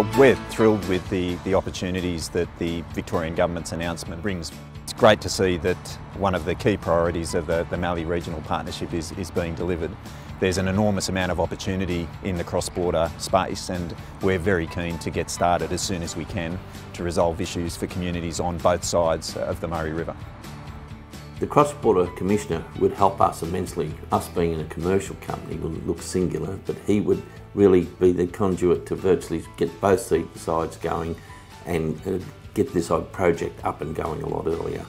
Oh, we're thrilled with the, the opportunities that the Victorian Government's announcement brings. It's great to see that one of the key priorities of the, the Mallee Regional Partnership is, is being delivered. There's an enormous amount of opportunity in the cross-border space and we're very keen to get started as soon as we can to resolve issues for communities on both sides of the Murray River. The cross-border commissioner would help us immensely. Us being in a commercial company will look singular, but he would really be the conduit to virtually get both sides going and uh, get this project up and going a lot earlier.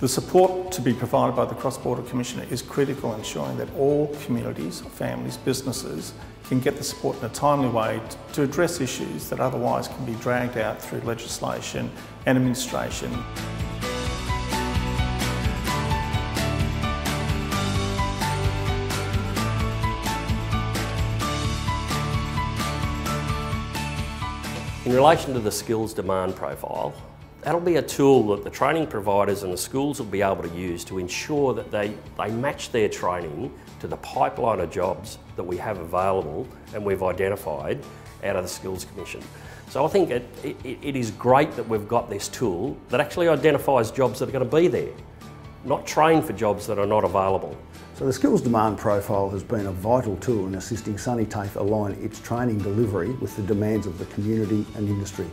The support to be provided by the Cross-Border Commissioner is critical in ensuring that all communities, families, businesses can get the support in a timely way to address issues that otherwise can be dragged out through legislation and administration. In relation to the skills demand profile, that'll be a tool that the training providers and the schools will be able to use to ensure that they, they match their training to the pipeline of jobs that we have available and we've identified out of the Skills Commission. So I think it, it, it is great that we've got this tool that actually identifies jobs that are going to be there, not train for jobs that are not available. So the skills demand profile has been a vital tool in assisting SuniTAFE align its training delivery with the demands of the community and industry.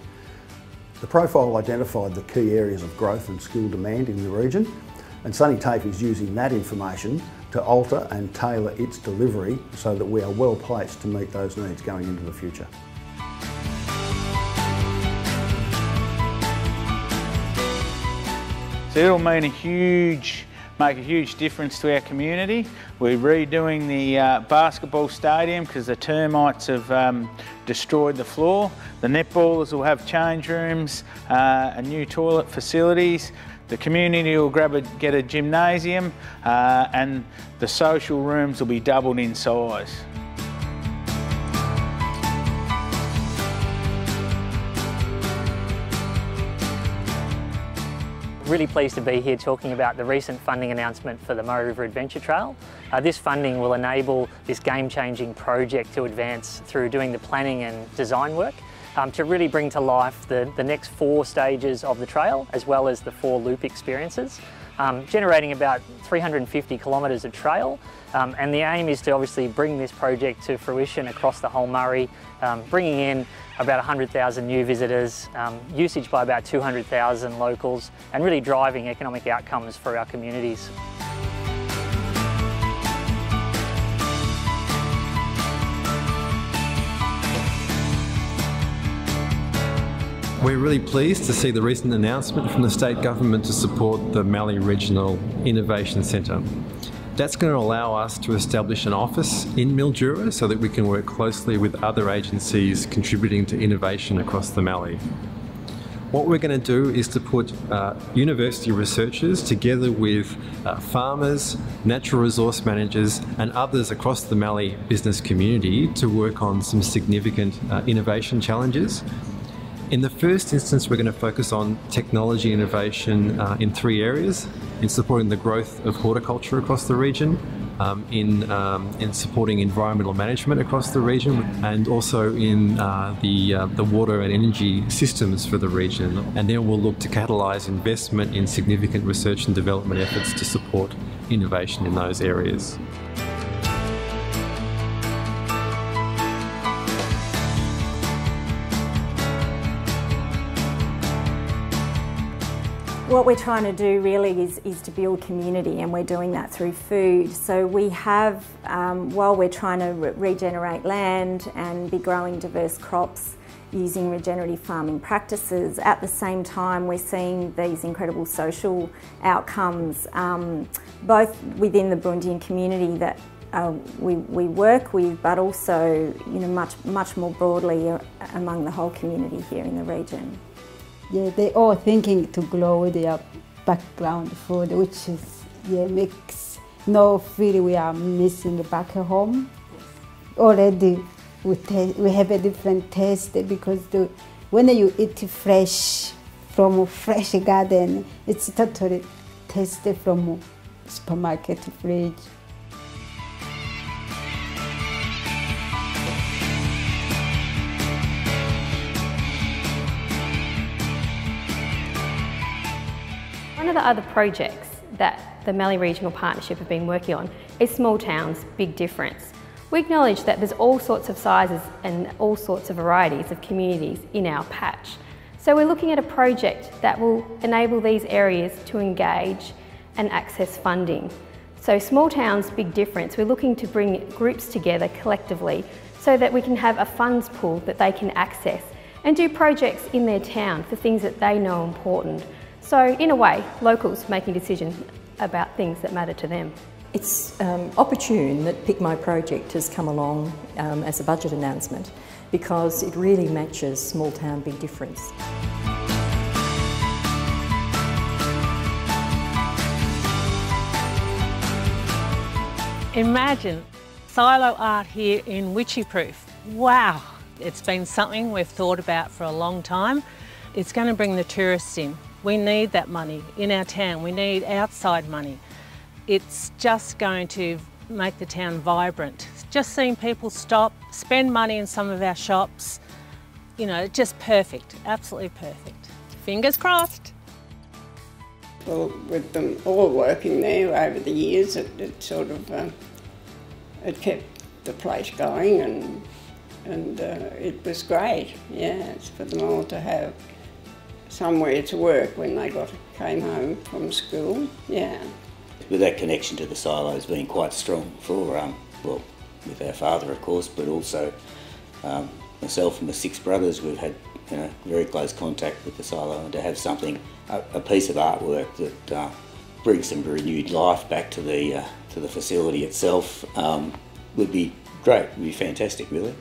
The profile identified the key areas of growth and skill demand in the region and SuniTAFE is using that information to alter and tailor its delivery so that we are well placed to meet those needs going into the future. It'll mean a huge make a huge difference to our community. We're redoing the uh, basketball stadium because the termites have um, destroyed the floor. The netballers will have change rooms uh, and new toilet facilities. The community will grab a, get a gymnasium uh, and the social rooms will be doubled in size. Really pleased to be here talking about the recent funding announcement for the Murray River Adventure Trail. Uh, this funding will enable this game-changing project to advance through doing the planning and design work um, to really bring to life the, the next four stages of the trail as well as the four loop experiences, um, generating about 350 kilometres of trail um, and the aim is to obviously bring this project to fruition across the whole Murray, um, bringing in about 100,000 new visitors, um, usage by about 200,000 locals, and really driving economic outcomes for our communities. We're really pleased to see the recent announcement from the state government to support the Mallee Regional Innovation Centre. That's going to allow us to establish an office in Mildura so that we can work closely with other agencies contributing to innovation across the Mallee. What we're going to do is to put uh, university researchers together with uh, farmers, natural resource managers, and others across the Mallee business community to work on some significant uh, innovation challenges in the first instance, we're going to focus on technology innovation uh, in three areas in supporting the growth of horticulture across the region, um, in, um, in supporting environmental management across the region, and also in uh, the, uh, the water and energy systems for the region. And then we'll look to catalyse investment in significant research and development efforts to support innovation in those areas. What we're trying to do really is, is to build community and we're doing that through food. So we have, um, while we're trying to re regenerate land and be growing diverse crops using regenerative farming practices, at the same time we're seeing these incredible social outcomes, um, both within the Burundian community that uh, we, we work with, but also you know, much, much more broadly uh, among the whole community here in the region. Yeah, they all thinking to grow their background food, which is yeah makes no feel we are missing back home. Already we we have a different taste because the, when you eat fresh from a fresh garden, it's totally tasty from supermarket fridge. Of the other projects that the Mallee Regional Partnership have been working on is Small Towns, Big Difference. We acknowledge that there's all sorts of sizes and all sorts of varieties of communities in our patch. So we're looking at a project that will enable these areas to engage and access funding. So small towns, big difference. We're looking to bring groups together collectively so that we can have a funds pool that they can access and do projects in their town for things that they know important. So in a way, locals making decisions about things that matter to them. It's um, opportune that Pick My Project has come along um, as a budget announcement because it really matches small town big difference. Imagine silo art here in Wycheproof. Wow, it's been something we've thought about for a long time. It's going to bring the tourists in. We need that money in our town. We need outside money. It's just going to make the town vibrant. Just seeing people stop, spend money in some of our shops, you know, just perfect, absolutely perfect. Fingers crossed. Well, with them all working there over the years, it, it sort of uh, it kept the place going, and and uh, it was great. Yeah, it's for them all to have somewhere to work when they got came home from school. Yeah. With that connection to the silos being quite strong for um, well, with our father of course, but also um, myself and my six brothers, we've had you know, very close contact with the silo and to have something, a, a piece of artwork that uh, brings some renewed life back to the, uh, to the facility itself um, would be great, would be fantastic really.